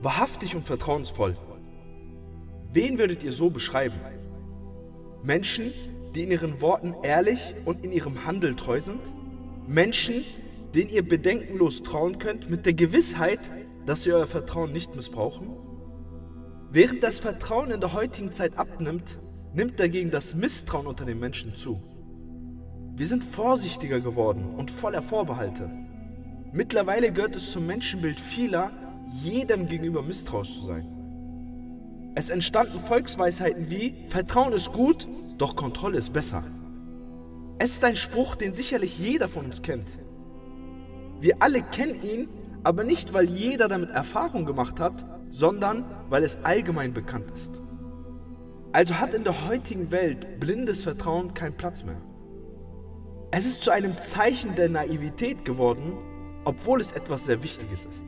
wahrhaftig und vertrauensvoll. Wen würdet ihr so beschreiben? Menschen, die in ihren Worten ehrlich und in ihrem Handeln treu sind? Menschen, denen ihr bedenkenlos trauen könnt, mit der Gewissheit, dass sie euer Vertrauen nicht missbrauchen? Während das Vertrauen in der heutigen Zeit abnimmt, nimmt dagegen das Misstrauen unter den Menschen zu. Wir sind vorsichtiger geworden und voller Vorbehalte. Mittlerweile gehört es zum Menschenbild vieler, jedem gegenüber misstrauisch zu sein. Es entstanden Volksweisheiten wie Vertrauen ist gut, doch Kontrolle ist besser. Es ist ein Spruch, den sicherlich jeder von uns kennt. Wir alle kennen ihn, aber nicht, weil jeder damit Erfahrung gemacht hat, sondern weil es allgemein bekannt ist. Also hat in der heutigen Welt blindes Vertrauen keinen Platz mehr. Es ist zu einem Zeichen der Naivität geworden, obwohl es etwas sehr Wichtiges ist.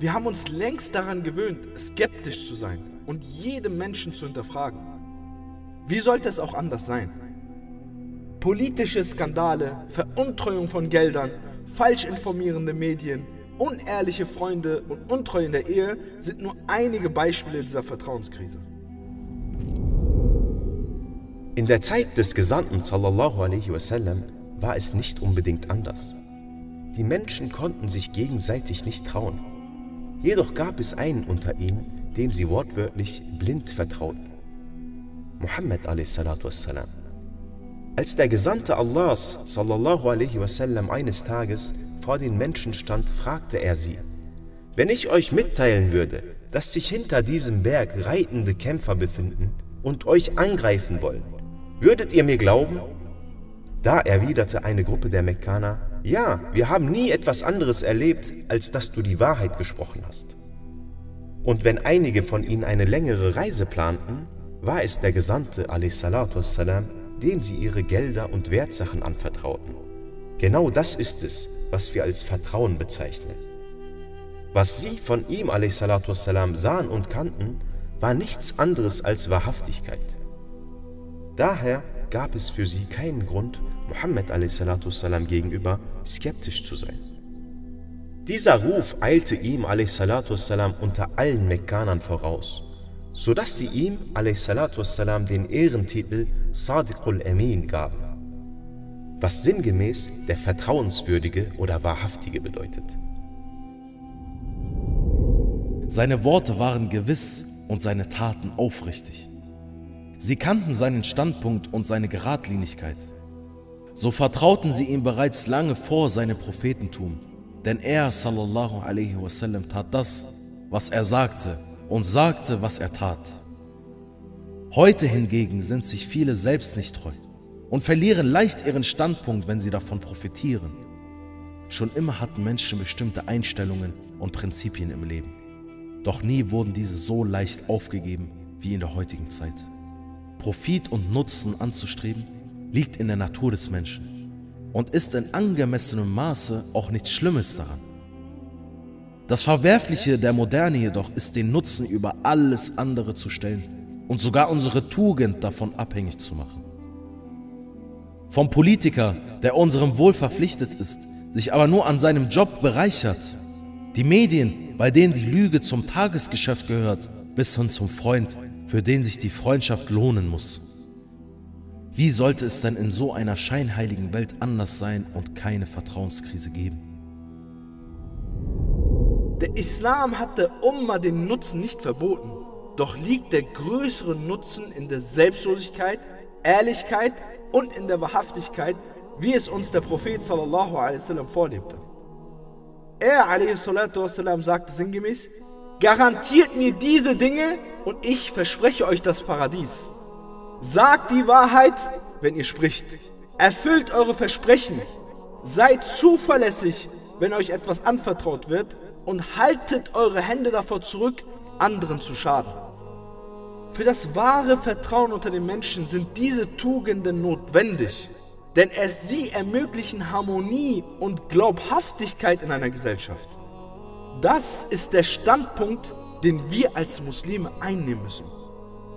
Wir haben uns längst daran gewöhnt, skeptisch zu sein und jedem Menschen zu hinterfragen. Wie sollte es auch anders sein? Politische Skandale, Veruntreuung von Geldern, falsch informierende Medien, unehrliche Freunde und Untreue in der Ehe sind nur einige Beispiele dieser Vertrauenskrise. In der Zeit des Gesandten wasallam war es nicht unbedingt anders. Die Menschen konnten sich gegenseitig nicht trauen. Jedoch gab es einen unter ihnen, dem sie wortwörtlich blind vertrauten. Muhammad wassalam. Als der Gesandte Allahs sallallahu alaihi wasallam eines Tages vor den Menschen stand, fragte er sie, wenn ich euch mitteilen würde, dass sich hinter diesem Berg reitende Kämpfer befinden und euch angreifen wollen, würdet ihr mir glauben? Da erwiderte eine Gruppe der Mekkaner, ja, wir haben nie etwas anderes erlebt, als dass du die Wahrheit gesprochen hast. Und wenn einige von ihnen eine längere Reise planten, war es der Gesandte wassalam, dem sie ihre Gelder und Wertsachen anvertrauten. Genau das ist es, was wir als Vertrauen bezeichnen. Was sie von ihm wassalam, sahen und kannten, war nichts anderes als Wahrhaftigkeit. Daher gab es für sie keinen Grund, Muhammad a.s. gegenüber skeptisch zu sein. Dieser Ruf eilte ihm unter allen Mekkanern voraus, sodass sie ihm den Ehrentitel Sadiqul Amin gaben, was sinngemäß der Vertrauenswürdige oder Wahrhaftige bedeutet. Seine Worte waren gewiss und seine Taten aufrichtig. Sie kannten seinen Standpunkt und seine Geradlinigkeit. So vertrauten sie ihm bereits lange vor seinem Prophetentum, denn er sallallahu alaihi wasallam tat das, was er sagte und sagte, was er tat. Heute hingegen sind sich viele selbst nicht treu und verlieren leicht ihren Standpunkt, wenn sie davon profitieren. Schon immer hatten Menschen bestimmte Einstellungen und Prinzipien im Leben. Doch nie wurden diese so leicht aufgegeben wie in der heutigen Zeit. Profit und Nutzen anzustreben, liegt in der Natur des Menschen und ist in angemessenem Maße auch nichts Schlimmes daran. Das Verwerfliche der Moderne jedoch ist den Nutzen über alles andere zu stellen und sogar unsere Tugend davon abhängig zu machen. Vom Politiker, der unserem Wohl verpflichtet ist, sich aber nur an seinem Job bereichert, die Medien, bei denen die Lüge zum Tagesgeschäft gehört, bis hin zum Freund, für den sich die Freundschaft lohnen muss. Wie sollte es denn in so einer scheinheiligen Welt anders sein und keine Vertrauenskrise geben? Der Islam hat der Umma den Nutzen nicht verboten, doch liegt der größere Nutzen in der Selbstlosigkeit, Ehrlichkeit und in der Wahrhaftigkeit, wie es uns der Prophet sallallahu alaihi wasallam vorlebte. Er alaihi sagte sinngemäß, Garantiert mir diese Dinge und ich verspreche euch das Paradies. Sagt die Wahrheit, wenn ihr spricht. Erfüllt eure Versprechen. Seid zuverlässig, wenn euch etwas anvertraut wird und haltet eure Hände davor zurück, anderen zu schaden. Für das wahre Vertrauen unter den Menschen sind diese Tugenden notwendig, denn es sie ermöglichen Harmonie und Glaubhaftigkeit in einer Gesellschaft. Das ist der Standpunkt, den wir als Muslime einnehmen müssen.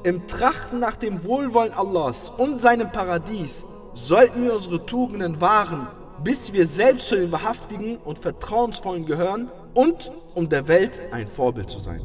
Im Trachten nach dem Wohlwollen Allahs und seinem Paradies sollten wir unsere Tugenden wahren, bis wir selbst zu den wahrhaftigen und vertrauensvollen gehören und um der Welt ein Vorbild zu sein.